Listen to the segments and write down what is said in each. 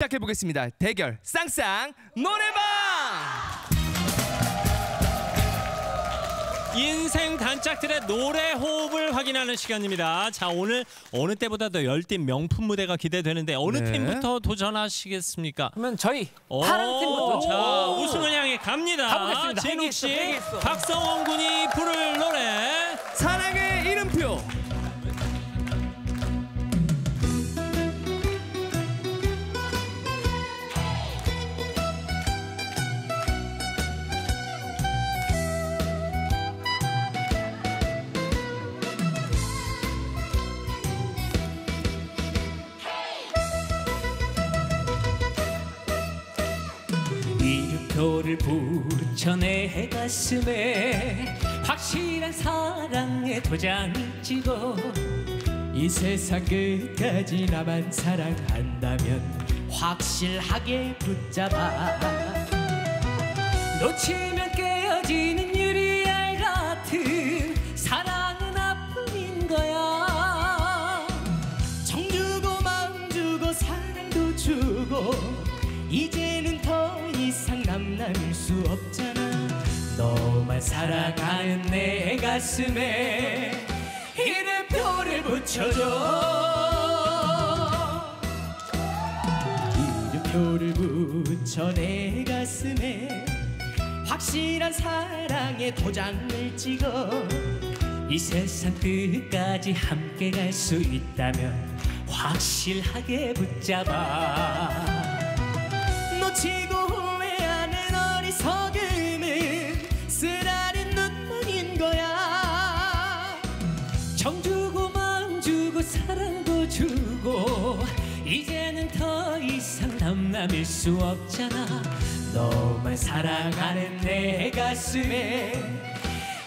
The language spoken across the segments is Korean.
시작해 보겠습니다. 대결 쌍쌍 노래방. 인생 단짝들의 노래 호흡을 확인하는 시간입니다. 자 오늘 어느 때보다 더 열띤 명품 무대가 기대되는데 어느 네. 팀부터 도전하시겠습니까? 그러면 저희 오, 파란 팀부터 자 우승을 향해 갑니다. 가보겠습니다. 진욱 씨, 있어, 회기 있어. 박성원 군이 부를 노래. 사랑의 내 가슴에 확실한 사랑의 도장을 찍어 이 세상 끝까지 나만 사랑한다면 확실하게 붙잡아 놓치 사랑하는 내 가슴에 이름표를 붙여줘. 이름표를 붙여 내 가슴에 확실한 사랑의 도장을 찍어. 이 세상 끝까지 함께 갈 수 있다면 확실하게 붙잡아. 놓치고 이상 남남일 수 없잖아. 너만 사랑하는 내 가슴에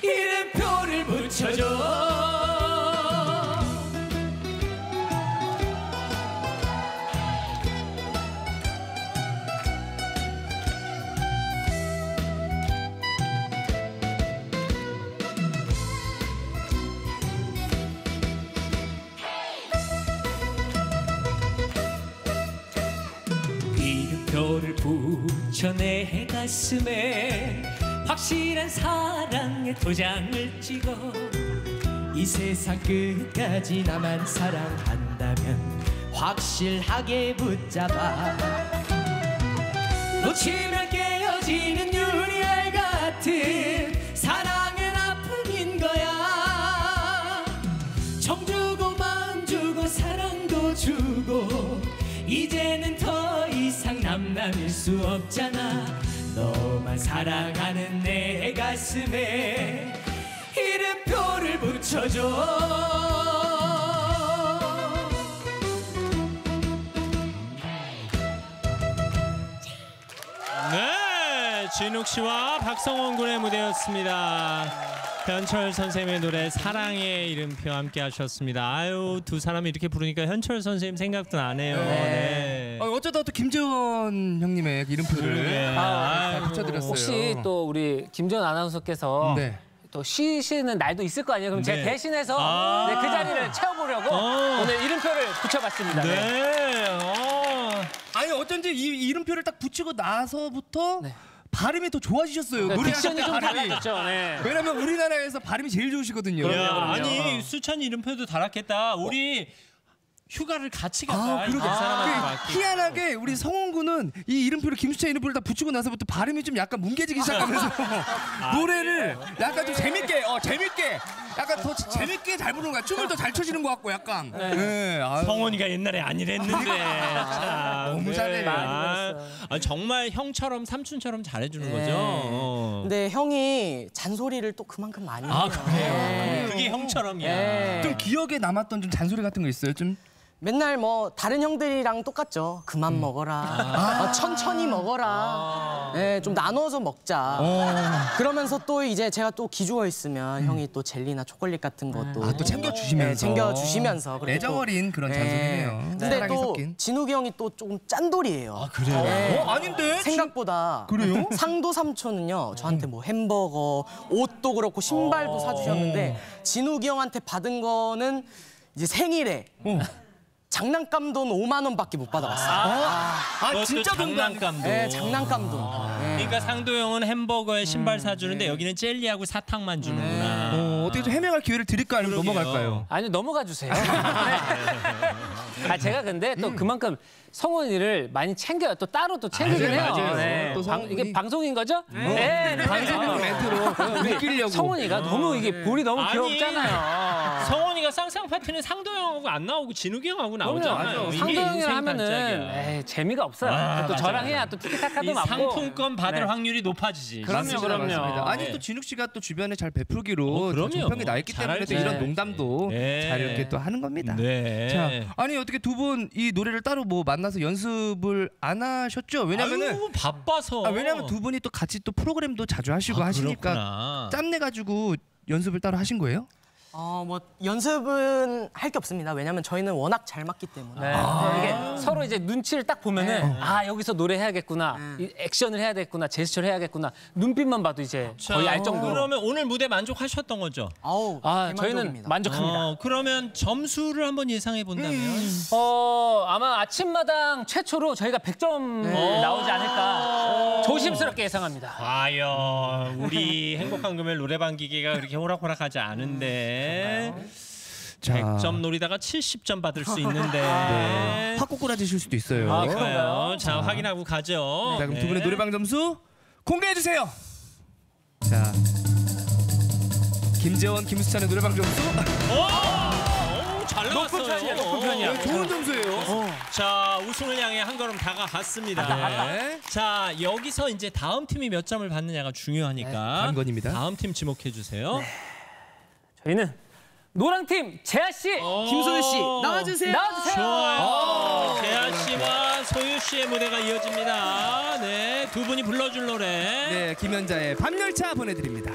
이름표를 붙여줘 붙여 내 가슴에 확실한 사랑의 도장을 찍어 이 세상 끝까지 나만 사랑한다면 확실하게 붙잡아. 놓치면 깨어지는 유리알 같은 사랑은 아픔인 거야. 정 주고 마음 주고 사랑도 주고 이제는 남남일 수 없잖아 너만 사랑하는 내 가슴에 이름표를 붙여줘 네, 진욱 씨와 박성원 군의 무대였습니다. 현철 선생님의 노래 사랑의 이름표 함께 하셨습니다. 아유 두 사람이 이렇게 부르니까 현철 선생님 생각도 나네요. 네. 어, 어쩌다 또 김재원 형님의 이름표를 그러게. 아, 다 붙여드렸어요. 혹시 또 우리 김전 아나운서께서 네. 또 쉬시는 날도 있을 거 아니에요? 그럼 제가 네. 대신해서 아. 네, 그 자리를 채워보려고 어. 오늘 이름표를 붙여봤습니다. 네. 네. 어. 아니 어쩐지 이 이름표를 딱 붙이고 나서부터 네. 발음이 더 좋아지셨어요. 네, 좀 발음이. 달라졌죠. 네. 왜냐면 우리나라에서 발음이 제일 좋으시거든요. 야. 아니 수찬 이름표도 달았겠다. 우리 휴가를 같이 갈까? 아, 그러게. 이 사람한테 그. 희한하게 우리 성훈 군은 이 이름표를 김수찬 이름표를 다 붙이고 나서부터 발음이 좀 약간 뭉개지기 시작하면서 노래를 약간 좀 재밌게 어 재밌게 약간 더 재밌게 잘 부르는 거야. 춤을 더 잘 춰지는 것 같고 약간. 네. 아유. 성원이가 옛날에 아니랬는데 참. 너무 잘해. 많이 아. 아, 정말 형처럼 삼촌처럼 잘해주는 네. 거죠. 어. 근데 형이 잔소리를 또 그만큼 많이 해요. 아 그래요. 네. 그게 형처럼이야. 네. 좀 기억에 남았던 좀 잔소리 같은 거 있어요? 좀 맨날 뭐 다른 형들이랑 똑같죠. 그만 먹어라. 어, 천천히 먹어라. 네, 좀 나눠서 먹자. 그러면서 또 이제 제가 또 기죽어 있으면 형이 또 젤리나 초콜릿 같은 것도 아, 또 챙겨주시면서. 네, 챙겨주시면서 그렇게 애정 또- 어린 그런 네. 잔소리네요. 근데 또 섞인. 진욱이 형이 또 조금 짠돌이에요. 아 그래요? 네. 어, 아닌데? 생각보다 그래요? 상도 삼촌은요 저한테 뭐 햄버거 옷도 그렇고 신발도 사주셨는데 진욱이 형한테 받은 거는 이제 생일에 장난감 돈 5만 원밖에 못 받아봤어요. 아 그것도 진짜 돈도 아니고. 장난감도. 네, 장난감 돈. 네. 그러니까 상도형은 햄버거에 신발 사주는데 여기는 젤리하고 사탕만 주는구나. 어, 어떻게 좀 해명할 기회를 드릴까요? 아니면 그러게요. 넘어갈까요? 아니 넘어가 주세요. 아 제가 근데 또 그만큼 성훈이를 많이 챙겨요. 또 따로 또 챙기긴 음. 맞아요, 해요. 맞아요. 네. 또 방, 이게 방송인 거죠? 네. 네. 방송용 멘트로 웃기려고. 성훈이가 너무 이게 볼이 너무 아니, 귀엽잖아요. 성원이가 쌍쌍 파티는 상도 형하고 안 나오고 진욱이 형하고 나오잖아요. 상도 형이랑 인생 하면은. 에이, 재미가 없어요. 아, 또 맞아요. 저랑 해야 또 티키타카도 이 맞고. 상품권 받을 네. 확률이 높아지지. 그럼요, 그럼요. 맞습니다. 아니 네. 또 진욱 씨가 또 주변에 잘 베풀기로 어, 그럼요. 정평이 나 있기 잘 때문에 또. 이런 농담도 네. 잘 이렇게 또 하는 겁니다. 네. 자, 아니 어떻게 두 분 이 노래를 따로 뭐 만나서 연습을 안 하셨죠? 왜냐면은 아유, 바빠서. 아, 왜냐면 두 분이 또 같이 또 프로그램도 자주 하시고 아, 하시니까 그렇구나. 짬내 가지고 연습을 따로 하신 거예요? 어, 뭐 연습은 할 게 없습니다. 왜냐면 저희는 워낙 잘 맞기 때문에. 네. 이게 서로 이제 눈치를 딱 보면은 아 여기서 노래 해야겠구나, 이 액션을 해야겠구나, 제스처를 해야겠구나 눈빛만 봐도 이제 자, 거의 알 정도로. 그러면 오늘 무대 만족하셨던 거죠? 아우, 아 저희는 대만족입니다. 만족합니다. 어, 그러면 점수를 한번 예상해 본다면 어 아마 아침마당 최초로 저희가 100점 나오지 않을까 조심스럽게 예상합니다. 과연 우리 행복한 금요일 노래방 기계가 그렇게 호락호락하지 않은데 100점 노리다가 70점 받을 수 있는데 확 꼬꾸라지실 수도 있어요. 아, 그런가요? 자, 확인하고 가죠. 자, 그럼 두 네. 분의 노래방 점수 공개해 주세요. 자. 김재원, 김수찬의 노래방 점수 오, 잘 나왔어요. 높은 편이야. 네, 좋은 점수예요. 자, 우승을 향해 한 걸음 다가갔습니다. 네. 자, 여기서 이제 다음 팀이 몇 점을 받느냐가 중요하니까 관건입니다. 다음 팀 지목해 주세요. 저희는 노랑 팀 재하 씨, 김소유 씨 나와주세요. 나와주세요. 좋아요. 재하 씨와 소유 씨의 무대가 이어집니다. 네, 두 분이 불러줄 노래. 네, 김연자의 밤열차 보내드립니다.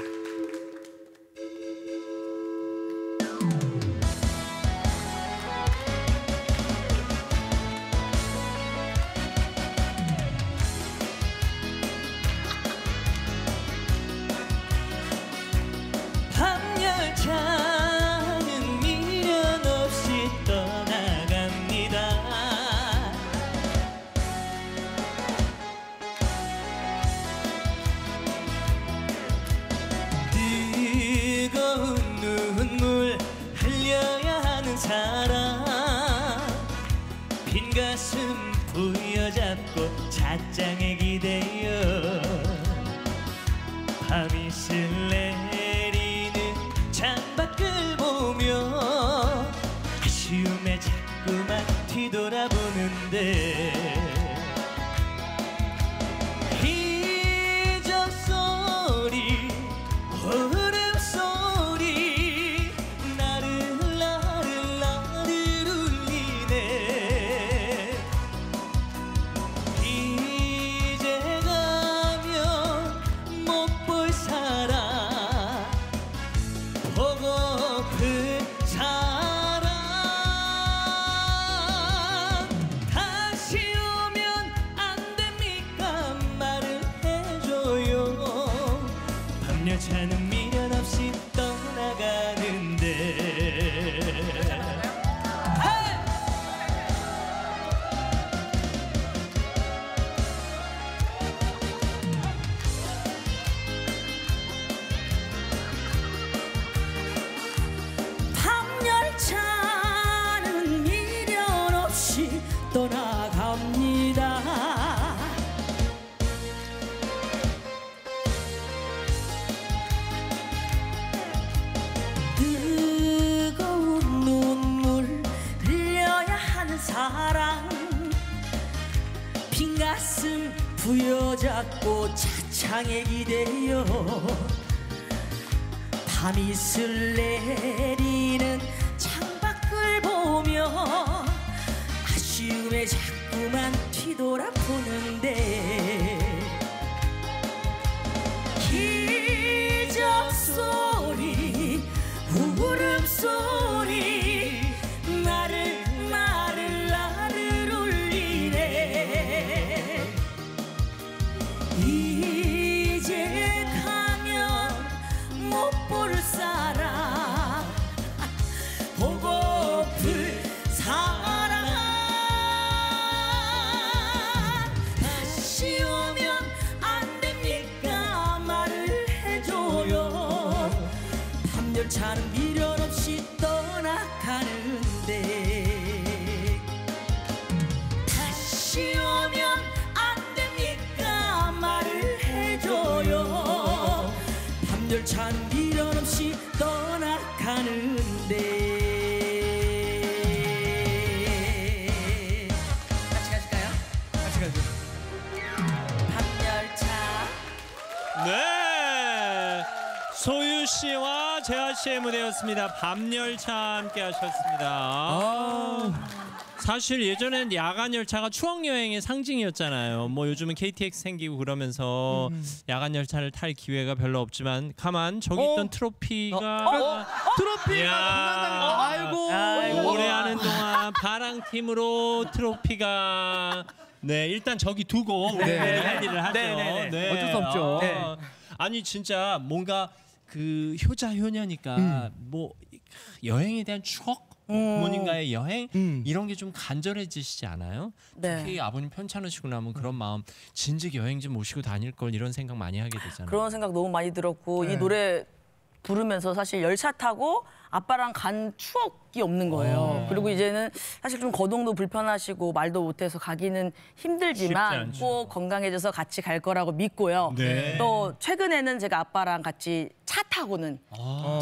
잡고 차창에 기대어 밤이 슬 내리는 창밖을 보며 아쉬움에 자꾸만 뒤돌아보는데 기적 소리 울음 소리 씨의 무대였습니다. 밤열차 함께 하셨습니다. 아. 사실 예전엔 야간 열차가 추억 여행의 상징이었잖아요. 뭐 요즘은 KTX 생기고 그러면서 야간 열차를 탈 기회가 별로 없지만 가만 저기 있던 트로피가 트로피가 야. 도망가는 거 아이고. 노래하는 동안 파랑 팀으로 트로피가 네 일단 저기 두고 네. 할 일을 하죠. 네, 네, 네. 어쩔 수 없죠. 아, 아니 진짜 뭔가 그 효자 효녀니까 뭐 여행에 대한 추억 부모님과의 여행 음. 이런 게 좀 간절해지시지 않아요? 네. 특히 아버님 편찮으시고 나면 그런 마음 진즉 여행 좀 모시고 다닐 걸 이런 생각 많이 하게 되잖아요. 그런 생각 너무 많이 들었고 이 노래 부르면서 사실 열차 타고 아빠랑 간 추억이 없는 거예요. 그리고 이제는 사실 좀 거동도 불편하시고 말도 못해서 가기는 힘들지만. 꼭 건강해져서 같이 갈 거라고 믿고요. 네. 또 최근에는 제가 아빠랑 같이 차 타고는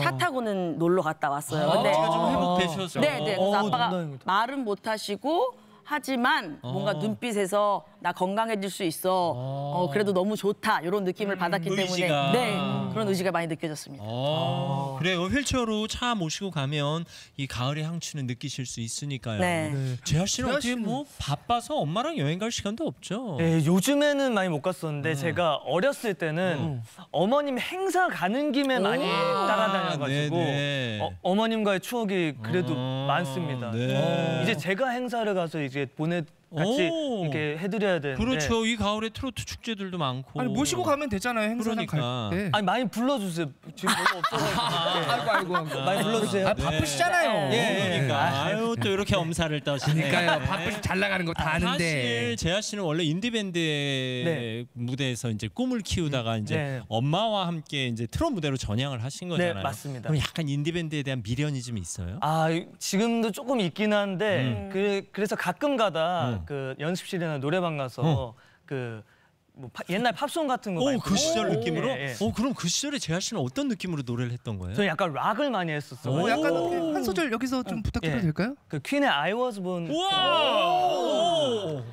차 타고는 놀러 갔다 왔어요. 근데 아, 좀 회복되셔서 네, 네. 그래서 어, 아빠가. 말은 못 하시고 하지만 뭔가 눈빛에서 나 건강해질 수 있어. 어, 그래도 너무 좋다. 이런 느낌을 받았기 의지가. 때문에 네. 그런 의지가 많이 느껴졌습니다. 어, 그래요. 휠체어로 차 모시고 가면 이 가을의 향취는 느끼실 수 있으니까요. 네. 재하 씨는 어떻게 씨는- 뭐 바빠서 엄마랑 여행 갈 시간도 없죠? 네, 요즘에는 많이 못 갔었는데 제가 어렸을 때는 어 머님 행사 가는 김에 많이 따라다녀가지고 네네. 어, 어머님과의 추억이 그래도 어, 많습니다. 네. 이제 제가 행사를 가서 이제 보내 같이 오. 이렇게 해드려야 되는데 그렇죠. 이 가을에 트로트 축제들도 많고. 아니 모시고 가면 되잖아요 행사장 그러니까. 갈 때. 아니 많이 불러주세요. 지금 별로 없어가지고 네. 아이고 아이고 아이고. 많이 불러주세요. 아 바쁘시잖아요. 예, 예. 그러니까 아유 또 이렇게 엄살을 떠시네. 그러니까요. 바쁘시 잘 나가는 거 다 아는데. 사실 재하 씨는 원래 인디 밴드의 네. 무대에서 이제 꿈을 키우다가 이제 네. 엄마와 함께 이제 트롯 무대로 전향을 하신 거잖아요. 네, 맞습니다. 그럼 약간 인디 밴드에 대한 미련이 좀 있어요? 아 지금도 조금 있긴 한데 그, 그래서 가끔 가다 음. 그 연습실이나 노래방 가서 어. 그뭐 옛날 팝송 같은 거 오, 그 시절. 느낌으로? 예, 예. 오, 그럼 그 시절에 재하 씨는 어떤 느낌으로 노래를 했던 거예요? 저는 약간 락을 많이 했었어요. 어, 약간 오. 어떻게 한 소절 여기서 좀 부탁드려도 예. 될까요? 그 퀸의 I Was Born. 우와!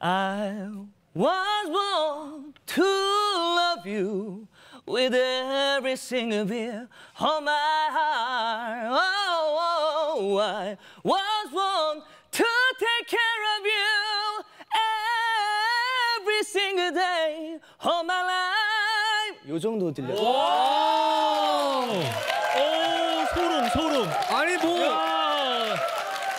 I was born to love you with every single beat of my heart. Oh, oh, I was born to take care of you every day of my life. 요 정도 들려요. 오, 소름, 소름. 아니 뭐 야,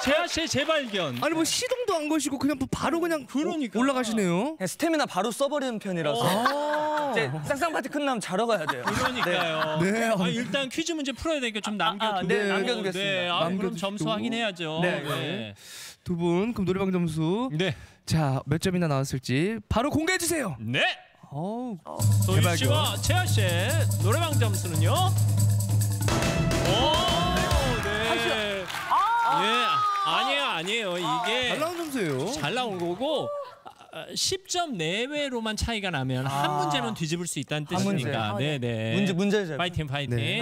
재하 씨의 재발견. 아니 뭐 시동도 안 거시고 그냥 뭐 바로 그냥 그러니까. 올라가시네요. 그냥 스태미나 바로 써버리는 편이라서 이제 쌍쌍 파티 끝나면 자러 가야 돼요. 그러니까요. 네. 아, 일단 퀴즈 문제 풀어야 되니까 좀 남겨두고. 아, 네, 남겨두겠습니다. 네, 아, 그럼. 점수 확인해야죠. 네, 네. 두분 그럼 노래방 점수 네. 자 몇 점이나 나왔을지 바로 공개해 주세요. 네. 어우 소유 대박이요. 씨와 재하 씨의 노래방 점수는요? 오, 네. 예, 아니에요, 아니에요. 이게 잘 나온 점수예요. 잘 나온 거고 아, 10점 내외로만 차이가 나면 한 문제는 뒤집을 수 있다는. 뜻이니까. 아, 네, 네. 네. 문제 문제 잘. 파이팅, 파이팅. 네.